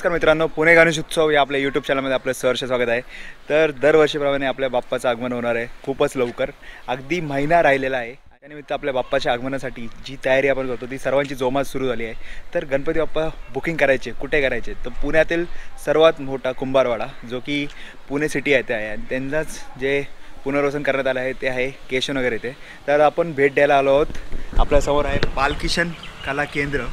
नमस्कार मित्रांनो पुणे गणेश उत्सव या आपल्या यूट्यूब चॅनलमध्ये आपलं सहर्ष स्वागत आहे. तर दरवर्षीप्रमाणे आपल्या बाप्पाचं आगमन होणार आहे खूपच लवकर. अगदी महिना राहिलेला आहे. त्यानिमित्त आपल्या बाप्पाच्या आगमनासाठी जी तयारी आपण करतो ती सर्वांची जोमात सुरू झाली आहे. तर गणपती बाप्पा बुकिंग करायचे कुठे करायचे? तर पुण्यातील सर्वात मोठा कुंभारवाडा जो की पुणे सिटी आहे ते आहे. आणि त्यांचाच जे पुनर्वसन करण्यात आलं आहे ते आहे केशवनगर येथे. तर आपण भेट द्यायला आलो आहोत. आपल्यासमोर आहे बालकिशन कला केंद्र.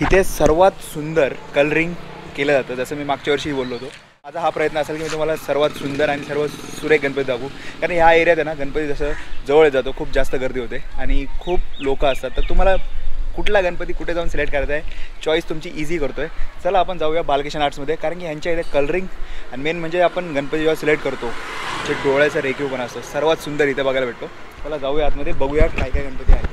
इथे सर्वात सुंदर कलरिंग केलं जातं. जसं मी मागच्या वर्षी बोललो होतो. माझा हा प्रयत्न असेल की मी तुम्हाला सर्वात सुंदर आणि सर्वात सुरेख गणपती दाखवू. कारण ह्या एरियात आहे ना गणपती जसं जवळ जातो खूप जास्त गर्दी होते आणि खूप लोक असतात. तर तुम्हाला कुठला गणपती कुठे जाऊन सिलेक्ट करायचा आहे चॉईस तुमची इझी करतोय. चला आपण जाऊया बालकिशन आर्ट्समध्ये कारण की ह्यांच्या इथे कलरिंग आणि मेन म्हणजे आपण गणपती जेव्हा सिलेक्ट करतो जे डोळ्याचा रेखीव पण असतो. सर्वात सुंदर इथे बघायला भेटतो. चला जाऊया आतमध्ये. बघूया काय काय गणपती आहेत.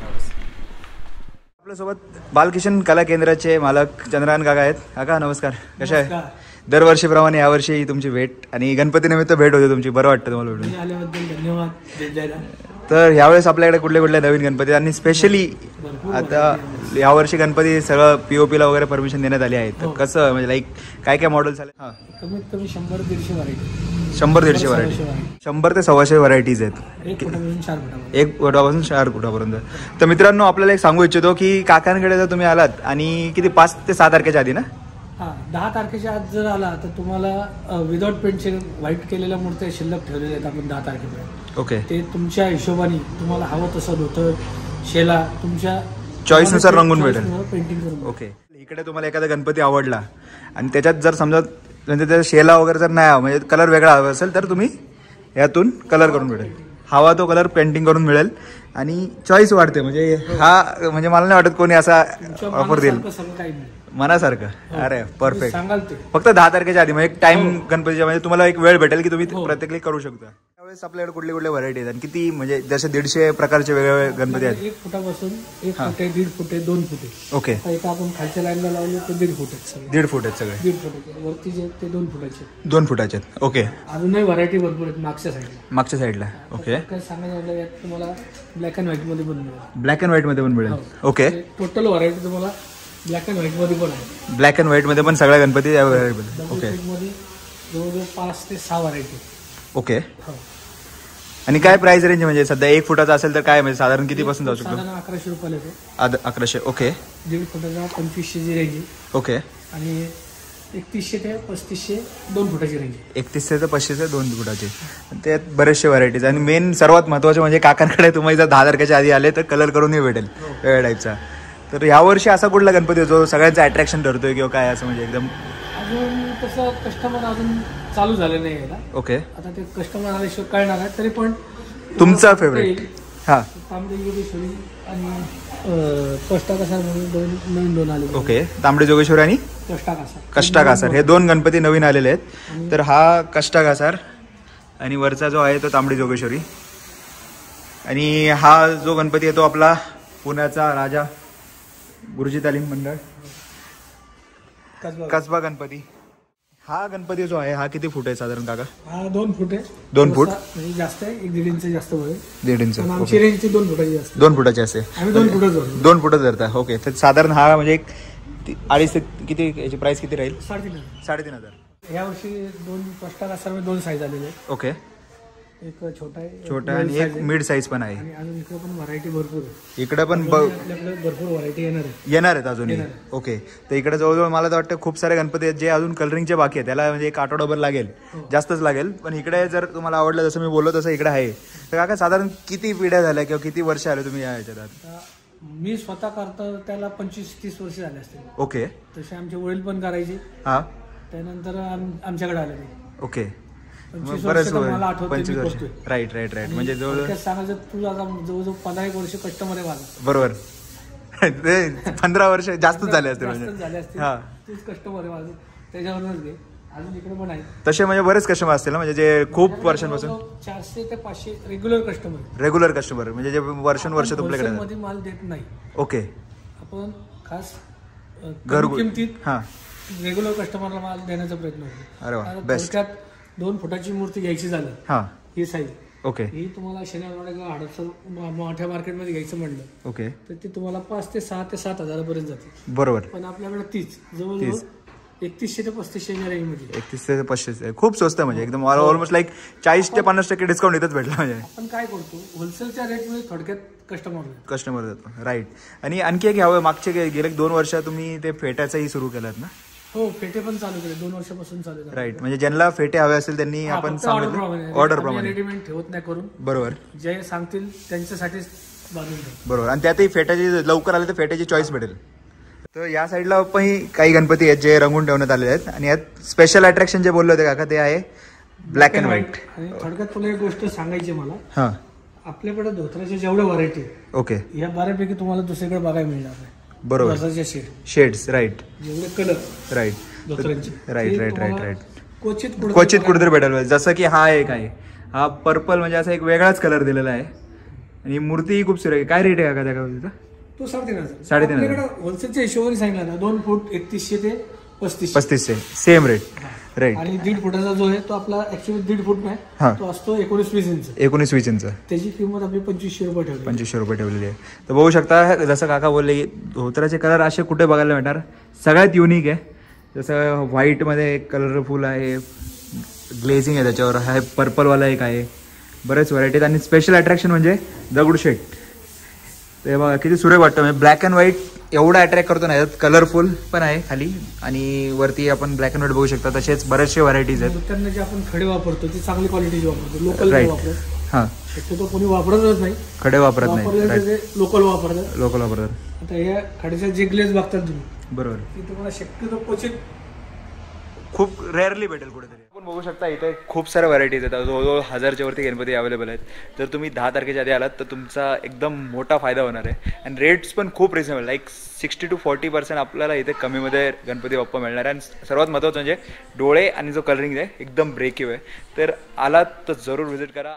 आपल्यासोबत बालकिशन कला केंद्राचे मालक चंद्रकांत काका आहेत. काका नमस्कार. कशा आहे दरवर्षीप्रमाणे यावर्षी तुमची भेट आणि गणपती निमित्त भेट होते तुमची. बरं वाटतं तुम्हाला भेटून? तुम्ही आल्याबद्दल धन्यवाद. भेट द्यायला तर यावेळेस आपल्याकडे कुठले कुठले नवीन गणपती? आणि स्पेशली आता यावर्षी गणपती सगळं पीओपीला वगैरे परमिशन देण्यात आली आहे तर हो. कसं? म्हणजे लाईक काय काय मॉडेल झाले हां. कमीत कमी शंभर दीडशे व्हरायटी शंभर दीडशे व्हरायटी. शंभर ते सव्वाशे व्हरायटीज आहेत. एक फुटापासून चार फुटापर्यंत तर मित्रांनो आपल्याला एक सांगू इच्छितो की काकांकडे जर तुम्ही आलात आणि किती पाच ते सहा तारखेच्या आधी ना? हा दहा तारखेच्या आज जर आला तर तुम्हाला विदाउट पेंटचे व्हाईट केलेल्या मूर्त्या शिल्लक ठेवलेल्या आहेत आपण दहा तारखेपर्यंत. ओके. ते तुमच्या हिशोबाने तुम्हाला हवं तसं धोतर शेला तुमच्या Choice नुसार रंगून भेटेल. पेंटिंग करून ओके. इकडे तुम्हाला एखादा गणपती आवडला आणि त्याच्यात जर समजा म्हणजे त्याचा शेला वगैरे जर नाही हवा म्हणजे कलर वेगळा हवा असेल तर तुम्ही यातून कलर करून मिळेल. हवा तो कलर पेंटिंग करून मिळेल. आणि चॉईस वाढते म्हणजे हा म्हणजे मला नाही वाटत कोणी असा ऑफर देईल. मनासारखं मनासारखं. अरे परफेक्ट फक्त दहा तारखेच्या आधी म्हणजे एक टाइम हो. गणपतीच्या म्हणजे तुम्हाला एक वेळ भेटेल की तुम्ही हो. प्रत्येक करू शकता. त्यावेळेस आपल्याकडे कुठले कुठले व्हरायटी आहेत? आणि किती म्हणजे जसे दीडशे प्रकारचे वेगवेगळे गणपती आहेत. एक फुटापासून एक फुटे दीड फुटे दोन फुटे. ओके. इथं आपण खालच्या लाईनला लावले तर दीड फुट आहेत सगळे. दीड फूट आहेत सगळे. दीड फुटाचे वरती जे आहेत ते दोन फुटाचे दोन फुटाचे आहेत. ओके. अजूनही व्हरायटी भरपूर आहेत मागच्या साईडला मागच्या साईडला ओके. काय सांगायचं म्हटलं यात तुम्हाला ब्लॅक अँड व्हाईटमध्ये पण मिळेल. ब्लॅक अँड व्हाईटमध्ये पण मिळेल. ओके. टोटल व्हरायटी तुम्हाला ब्लॅक अँड व्हाईटमध्ये पण आहे. ब्लॅक अँड व्हाईटमध्ये पण सगळ्या गणपती अवेलेबल ओके. मध्ये जवळजवळ पाच ते सहा व्हरायटी ओके. हो. आणि काय प्राइस रेंज म्हणजे सध्या एक फुटाचा असेल तर काय? म्हणजे साधारण किती पासून जाऊ शकतो? साधारण अकराशे रुपयाला येतो. आद- अकराशे ओके दीड फुटाचा पंचवीसशे ची रेंज आहे. ओके आणि एकतीसशे ते पस्तीसशे दोन फुटाची रेंज आहे. एकतीसशे ते पस्तीसशे दोन फुटाचे. त्यात बरेचसे व्हरायटीज आणि मेन सर्वात महत्त्वाचे म्हणजे काकांकडे तुम्ही जर दहा तारखेच्या आधी आले तर कलर करूनही भेटेल वेगळ्या टाईपचा तर यावर्षी असा कुठला गणपती आहे जो सगळ्यांचं अट्रॅक्शन ठरतोय किंवा काय असं म्हणजे एकदम अजून तसं कस्टमर अजून चालू झालं नाही याला. ओके. आता ते कस्टमर आल्याशिवाय कळणार आहे तरी पण तुमचा फेवरेट हां. तांबडे योगेश्वरी आणि कष्टा कसा म्हणून दोन नवीन दोन आले ओके. तांबडे जोगेश्वरी आणि कष्टा हे दोन गणपती नवीन आलेले आहेत. तर हा कष्टाघासार आणि वरचा जो आहे तो तांबडी जोगेश्वरी. आणि हा जो गणपती आहे तो आपला पुण्याचा राजा गुरुजी तालीम मंडळ. कसबा गणपती. हा गणपती जो आहे हा किती फूट आहे साधारण काका? हा दोन फूट आहे. दोन फूट? म्हणजे जास्त आहे एक दीड इंच जास्त वय दीड इंच पण आमची रेंज ती दोन फुटाची दोन फुटाचे असे आम्ही दोन फुटच भरतो दोन फुटच धरता ओके. तर साधारण हा म्हणजे एक ती- अडीच ते किती याची प्राइस किती राहील? साडेतीन हजार. साडेतीन हजार. या वर्षी दोन कष्टा सर्व दोन साईज आलेले आहेत. ओके. एक छोटा छोटा आणि एक. मिड साईज पण आहे. आणि अजून इकडे पण व्हरायटी भरपूर आहे. इकडे पण भरपूर व्हरायटी येणार आहे. येणार आहेत अजूनही. ओके तर इकडे जवळजवळ मला तर वाटतं खूप सारे गणपती आहेत जे अजून कलरिंगचे बाकी आहेत. त्याला म्हणजे एक आठवडाभर लागेल. हो. जास्तच लागेल. पण इकडे जर तुम्हाला आवडलं जसं मी बोललो तसं इकडे आहे. तर काका साधारण किती पिढ्या झाल्या किंवा किती वर्ष आले तुम्ही या? आता मी स्वतः करतो त्याला पंचवीस तीस वर्ष झाले असतील. ओके तसे आमचे वडील पण करायचे. हा. त्यानंतर आम- आमच्याकडे आले ओके पंचवीस बरेच वर्ष तर मला आठवते पंचवीस मी वर्ष. करतोय. राईट राईट राईट म्हणजे जवळ थोडक्यात सांगायचं तू आता जवळजवळ पंधरा एक वर्ष कस्टमर आहे माझा. बरोबर. ते पंधरा वर्ष जास्तच झाले असते जास्तच म्हणजे. झाले असतील. हा. तूच कस्टमर आहे माझं. त्याच्यावरूनच घे. अजून इकडे पण आहे तसे म्हणजे बरेच कस्टमर असतील ना? म्हणजे जे खूप वर्षांपासून जवळजवळ चारशे ते पाचशे रेग्युलर कस्टमर रेग्युलर कस्टमर म्हणजे जे वर्षानुवर्ष तुमच्याकडे. मध्ये माल देत नाही. ओके आपण खास अ, कमी घरगु किमतीत हा. रेग्युलर कस्टमरला माल देण्याचा प्रयत्न अरे वा. थोडक्यात दोन फुटाची मूर्ती घ्यायची झालं. हा. ही साईज ओके. ही तुम्हाला शनिवार किंवा हडपसर मोठ्या मार्केटमध्ये घ्यायचं म्हणलं. ओके. तर ती तुम्हाला पाच ते सहा ते सात हजारापर्यंत जाते. बरोबर. पण आपल्याकडे तीच जवळजवळ तीच. एकतीसशे ते पस्तीसशेच्या रेंजमध्ये एकतीस ते पस्तीस आहे खूप स्वस्त आहे म्हणजे. एकदम ऑलमोस्ट लाईक चाळीस ते पन्नास टक्के डिस्काउंट इथंच भेटला म्हणजे. आपण काय करतो होलसेलच्या रेटमध्ये थोडक्यात कस्टमर कस्टमर देतो राईट आणि आणखी एक हवं मागचे गेले दोन वर्ष तुम्ही ते फेट्याचंही सुरू केलं ना? हो फेटे पण चालू केले. दोन वर्षापासून चालू झाले. राईट म्हणजे ज्यांना फेटे हवे असेल त्यांनी हा, आपण फक्त सांगितलं. ऑर्डर प्रमाणे रेडीमेड ठेवत नाही करून. बरोबर. जे सांगतील त्यांच्यासाठीच बांधून ठेवतो बरोबर. आणि त्यातही फेट्याची लवकर आले तर फेट्याची चॉईस भेटेल. तर या साईडला पण काही गणपती आहेत जे रंगून ठेवण्यात आलेले आहेत. आणि यात स्पेशल अट्रॅक्शन जे बोलले होते काका ते आहे ब्लॅक अँड व्हाईट आणि थोडक्यात तुला एक गोष्ट सांगायची मला. हां. आपल्याकडे धोत्राच्या जेवढ्या व्हरायटी ओके या बऱ्यापैकी तुम्हाला दुसरीकडे बघायला मिळणार नाही. बरोबर. शेड. शेड्स राईट जेवढे कलर राईट धोत्रांचे राईट ते राईट राईट तुम्हाला राईट क्वचित कुठं क्वचित कुठेतरी भेटेल पाहिजे. जसं की हा एक आहे. हा पर्पल म्हणजे असा एक वेगळाच कलर दिलेला आहे. आणि मूर्ती ही खूप सुरेख आहे. काय रेट आहे काका त्या गणपतीचा तो साडेतीन हजार. साडेतीन हजार. होलसेलच्या हिशोबाने सांगितलं ना दोन फूट एकतीसशे ते पस्तीस पस्तीसशे. सेम रेट राईट आणि दीड फुटाचा जो आहे तो आपला ऍक्च्युली दीड फूट हा. नाही तो असतो एकोणीस वीस इंच. एकोणीस वीस इंच. त्याची किंमत आपली पंचवीसशे रुपये ठेवली. पंचवीसशे रुपये ठेवलेली आहे. तर बघू शकता जसं काका बोलले की धोत्राचे कलर असे कुठे बघायला भेटणार? सगळ्यात युनिक आहे. जसं व्हाईटमध्ये एक कलरफुल आहे ग्लेझिंग आहे त्याच्यावर हा पर्पलवाला एक आहे. बरेच व्हरायटीज आणि स्पेशल अट्रॅक्शन म्हणजे दगडूशेठ. ते बघा किती सुरेख वाटतं. म्हणजे ब्लॅक अँड व्हाईट एवढा अट्रॅक्ट करतो नाही कलरफुल पण आहे खाली. आणि वरती आपण ब्लॅक अँड व्हाईट बघू शकता तसेच बरेचसे व्हरायटीज आहेत. त्यांना जे आपण खडे वापरतो ते चांगली क्वालिटीचे वापरतो. लोकल हां. शक्यतो कोणी वापरतच नाही. खडे वापरत नाही. लोकल वापरतात. लोकल वापरतात. आता या खड्याच्या जे ग्लेज बघतात तुम्ही बरोबर. ते तुम्हाला शक्यतो क्वचित खूप रेअरली भेटेल कुठेतरी. आपण बघू शकता इथे खूप साऱ्या व्हरायटीज आहेत. जवळजवळ हजारच्या वरती गणपती अवेलेबल आहेत. जर तुम्ही दहा तारखेच्या आधी आलात तर तुमचा एकदम मोठा फायदा होणार आहे. आणि रेट्स पण खूप reasonable like sixty to forty percent आपल्याला इथे कमीमध्ये गणपती बाप्पा मिळणार आहे. आणि सर्वात महत्त्वाचं म्हणजे डोळे आणि जो कलरिंग आहे एकदम ब्रेकिव आहे तर आलात तर जरूर व्हिजिट करा.